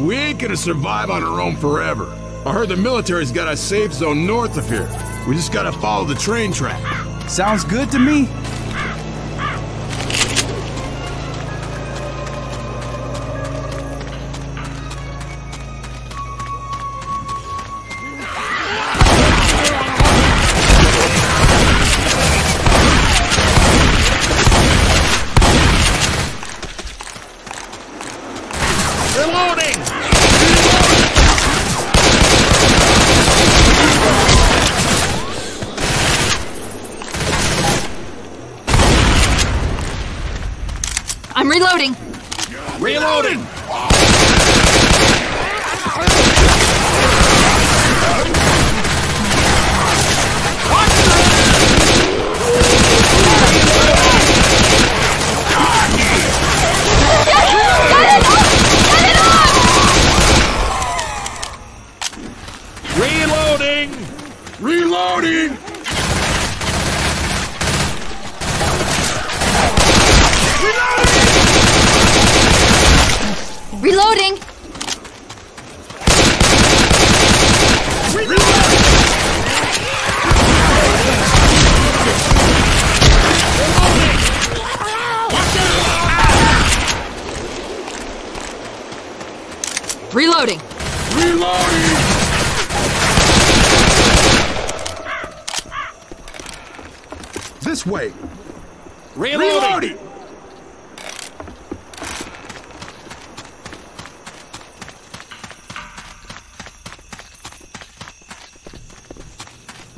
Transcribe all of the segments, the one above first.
We ain't gonna survive on our own forever. I heard the military's got a safe zone north of here. We just gotta follow the train track. Sounds good to me.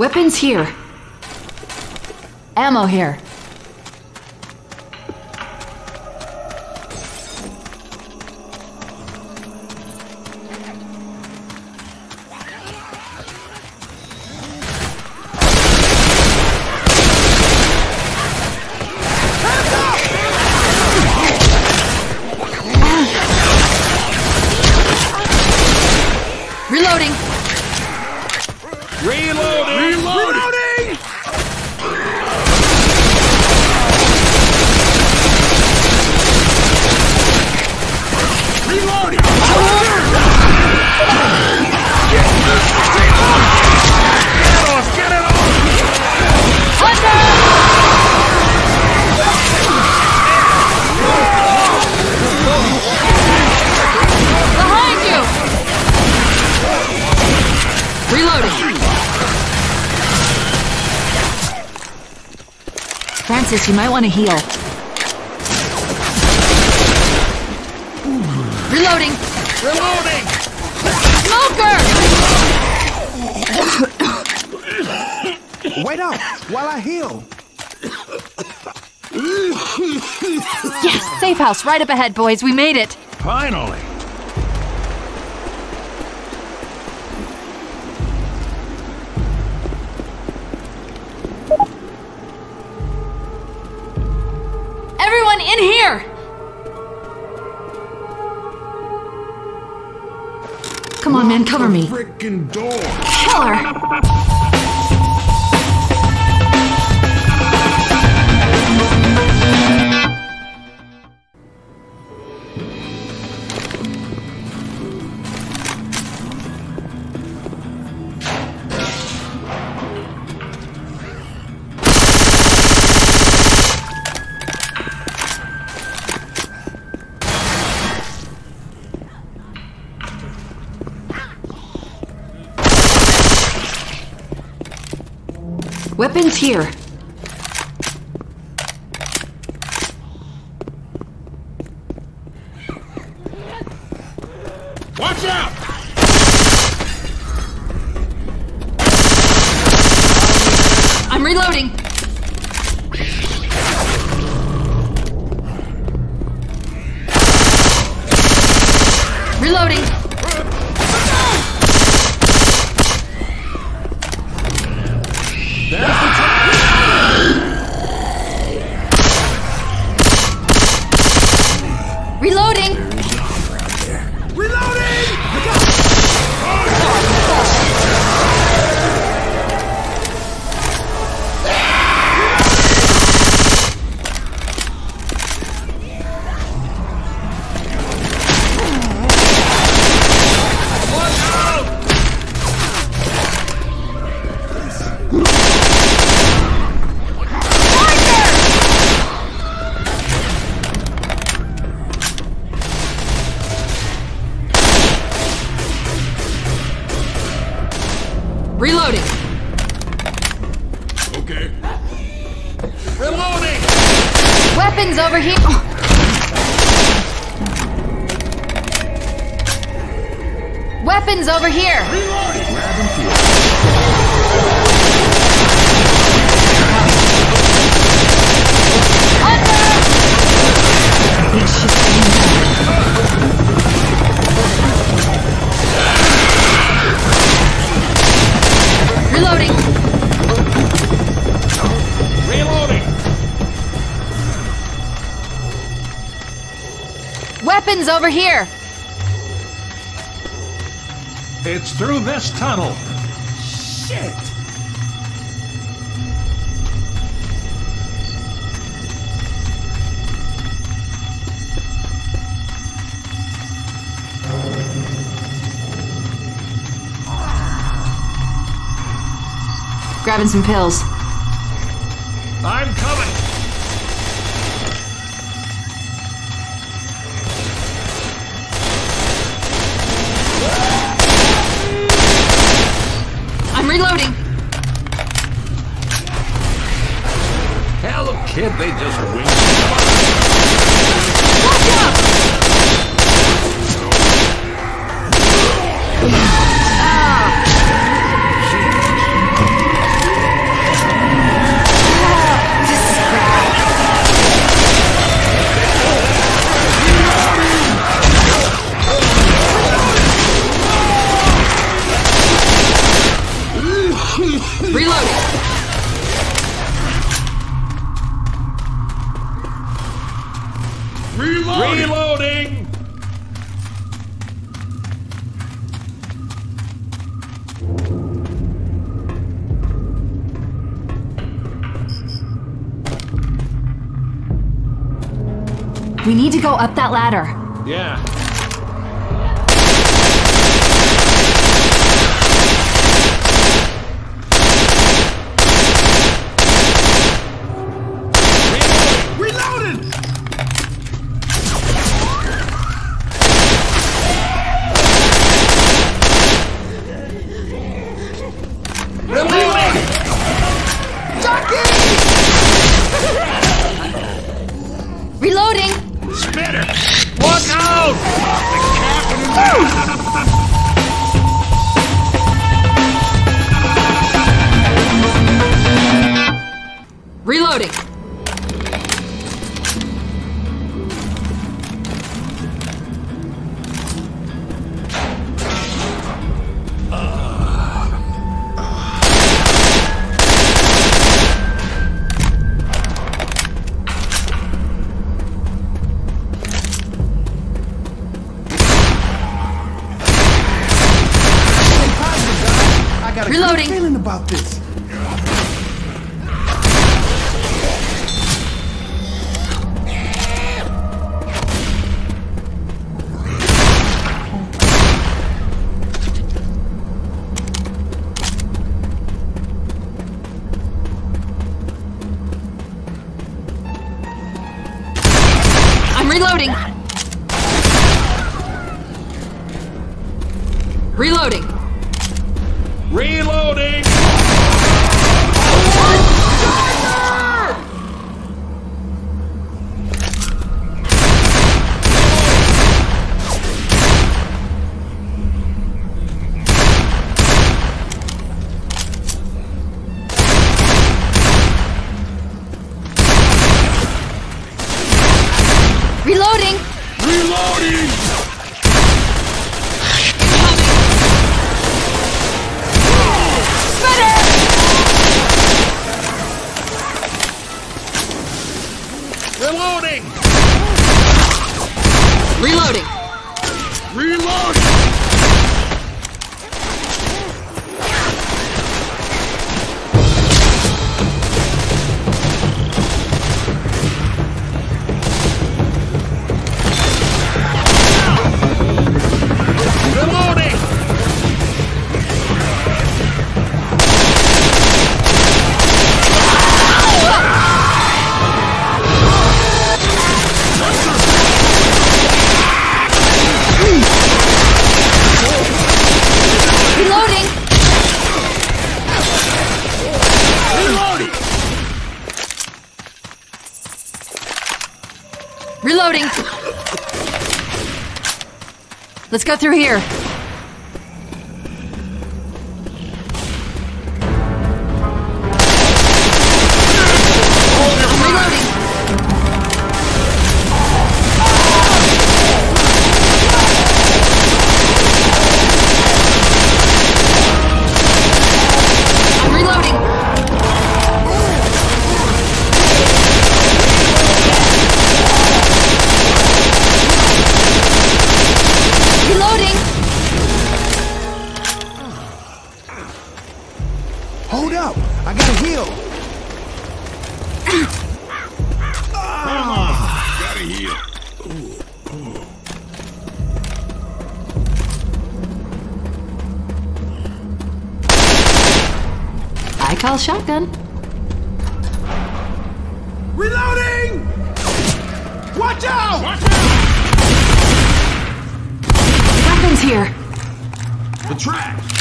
Weapons here. Ammo here. Francis, you might want to heal. Reloading. Reloading! Smoker! Wait up while I heal. Yes, safe house right up ahead, boys. We made it. Finally! Cover me. Frickin' door! Weapons here. Here. Grab and feel. Reloading. Reloading! Weapons over here. It's through this tunnel. Shit! Grabbing some pills. Kid, they just winged need to go up that ladder. Yeah. Got a Reloading. feeling about this. Reloading. Reloading! Reloading. Let's go through here. I call shotgun. Reloading! Watch out! Weapons here. The track.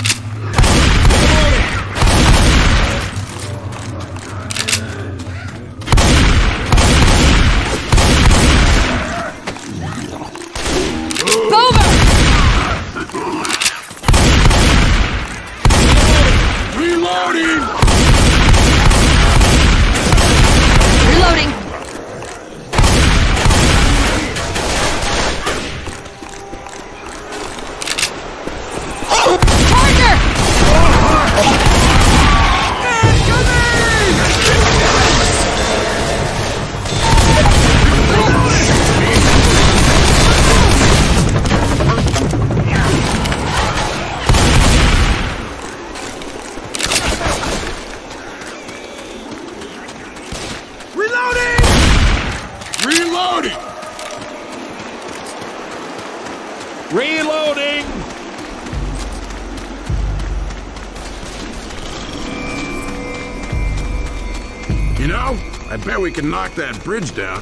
Can knock that bridge down.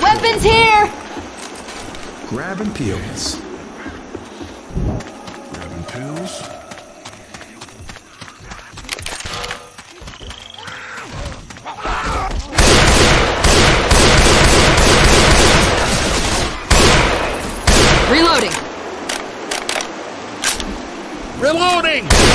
Weapons here! Grabbing pills. Reloading!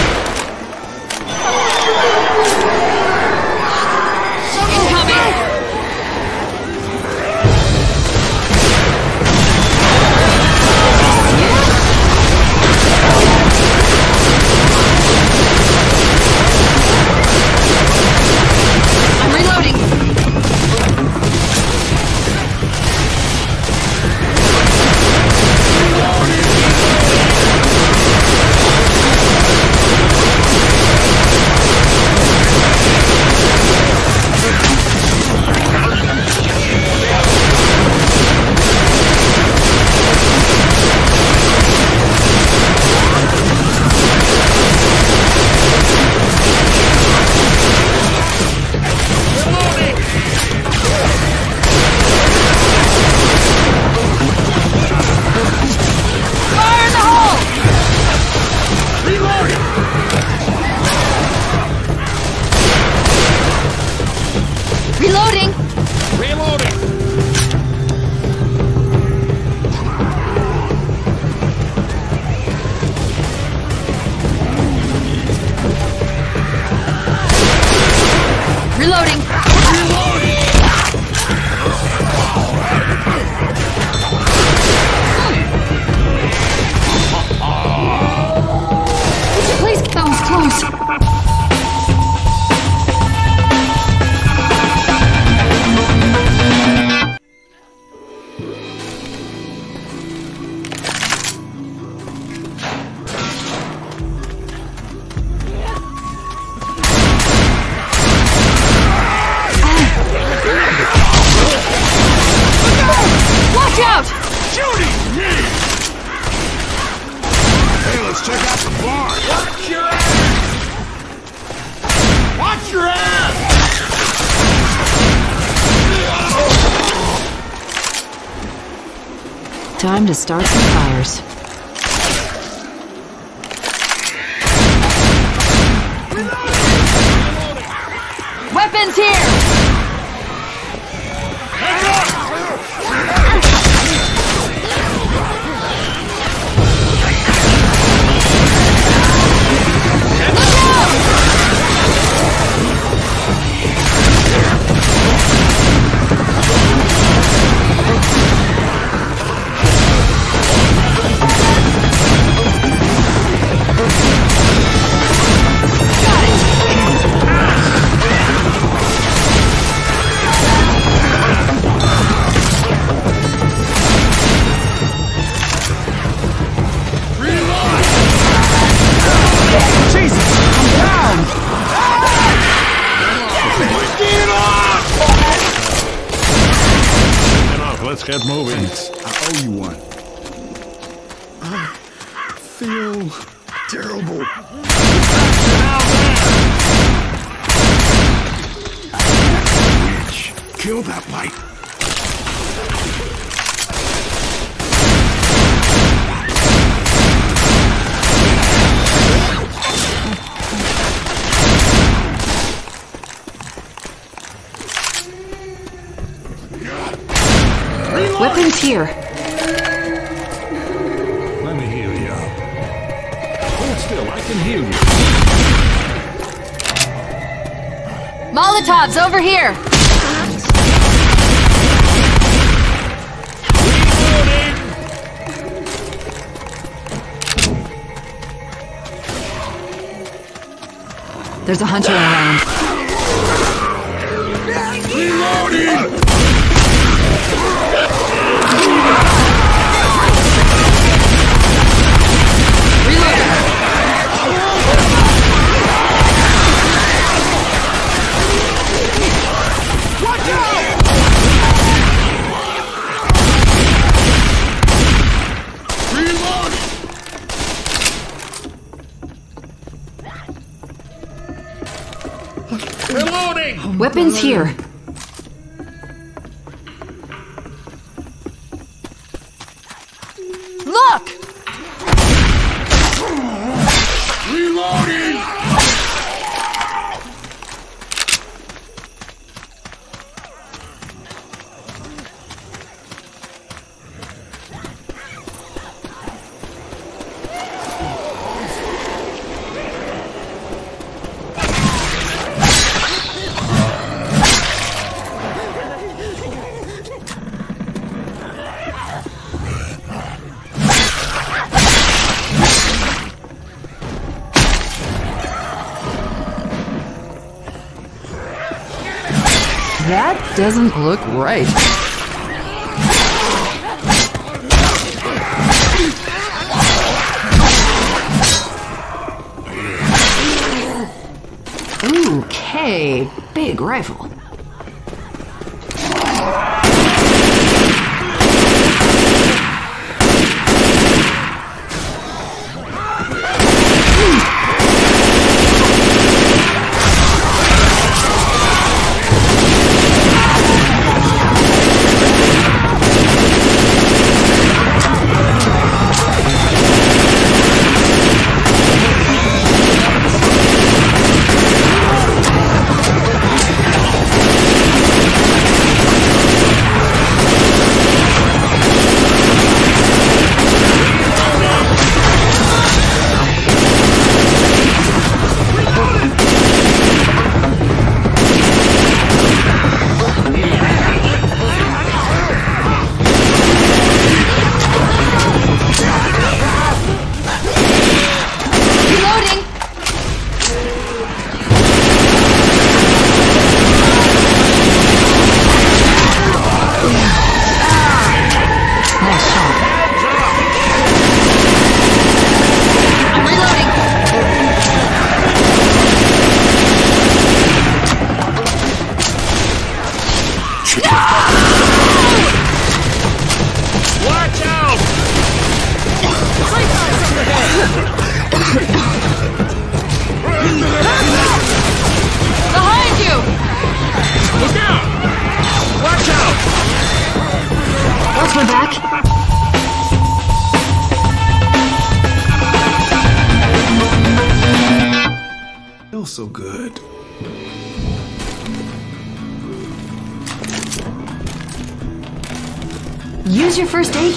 Time to start some fires. hit movie. Molotovs over here! There's a hunter around. Reloading! here. doesn't look right. Okay, big rifle.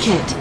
Cricket.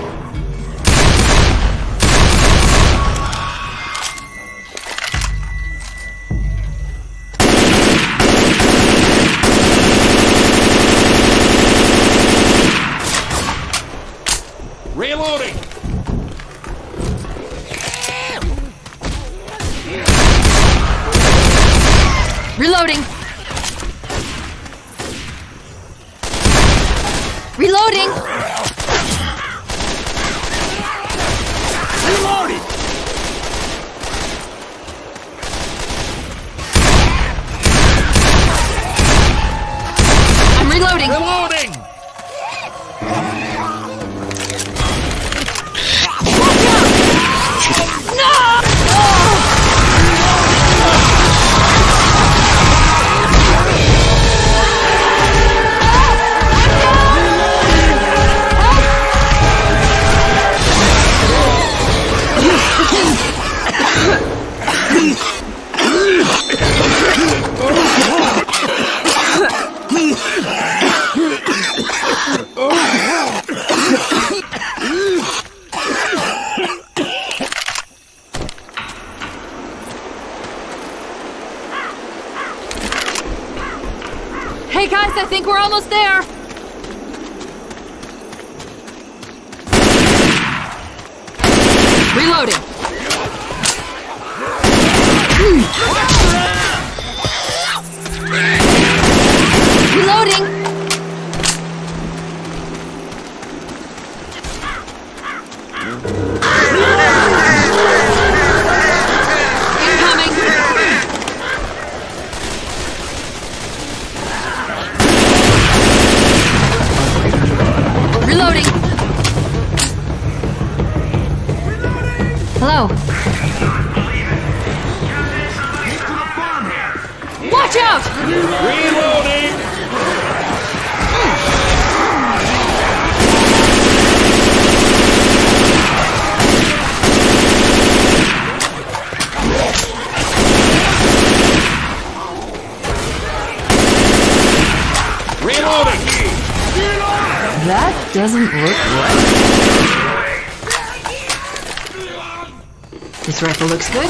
This rifle looks good.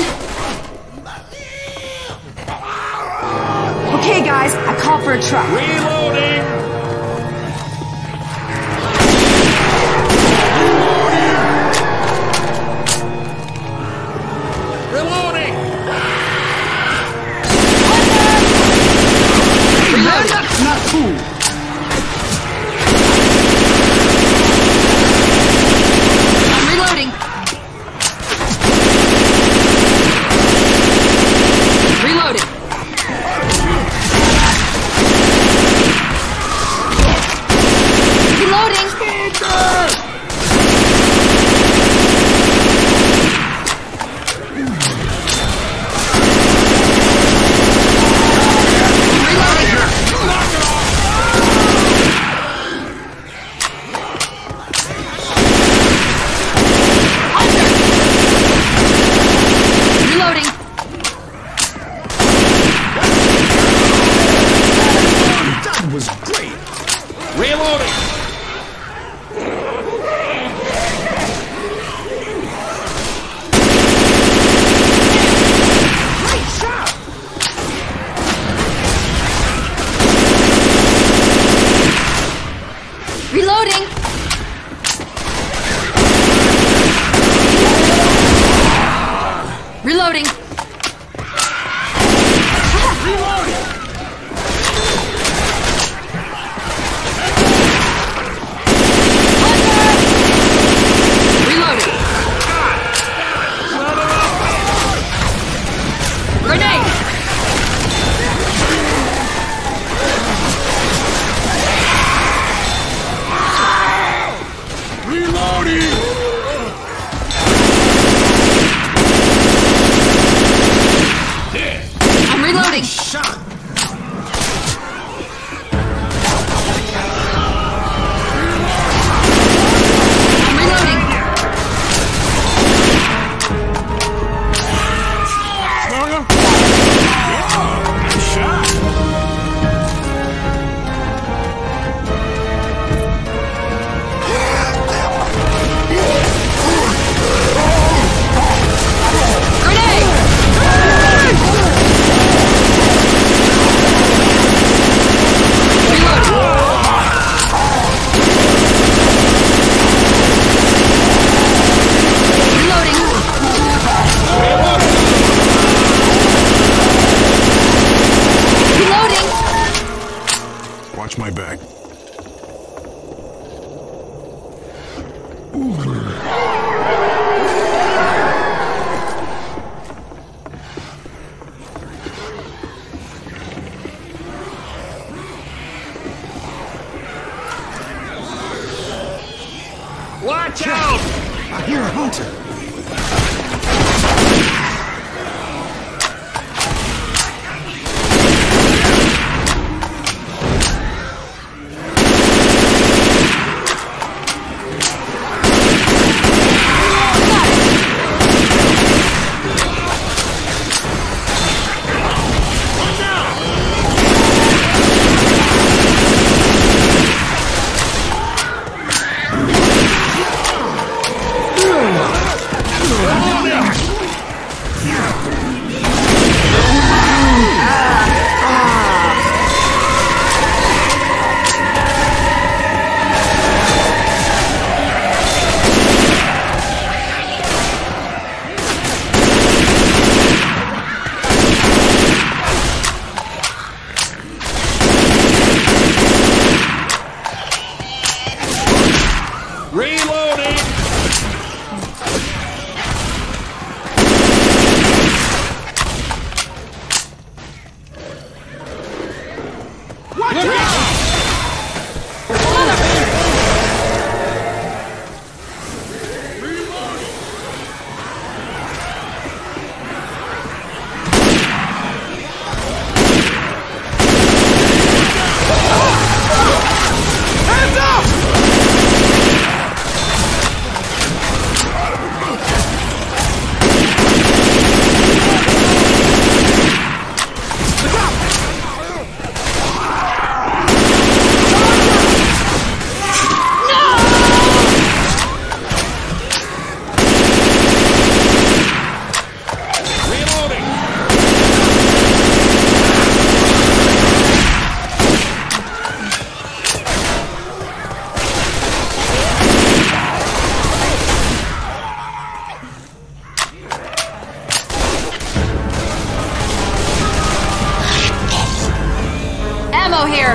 Okay, guys, I call for a truck. Reload!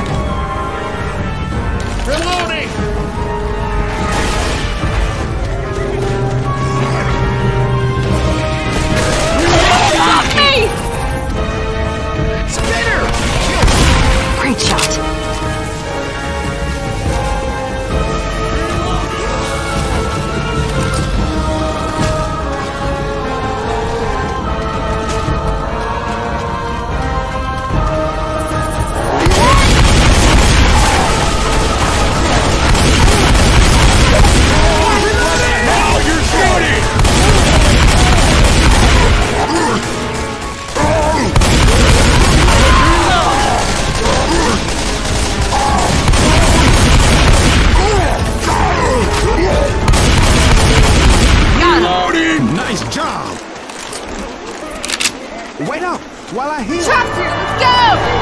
there. Wait up while I heal. here let's go!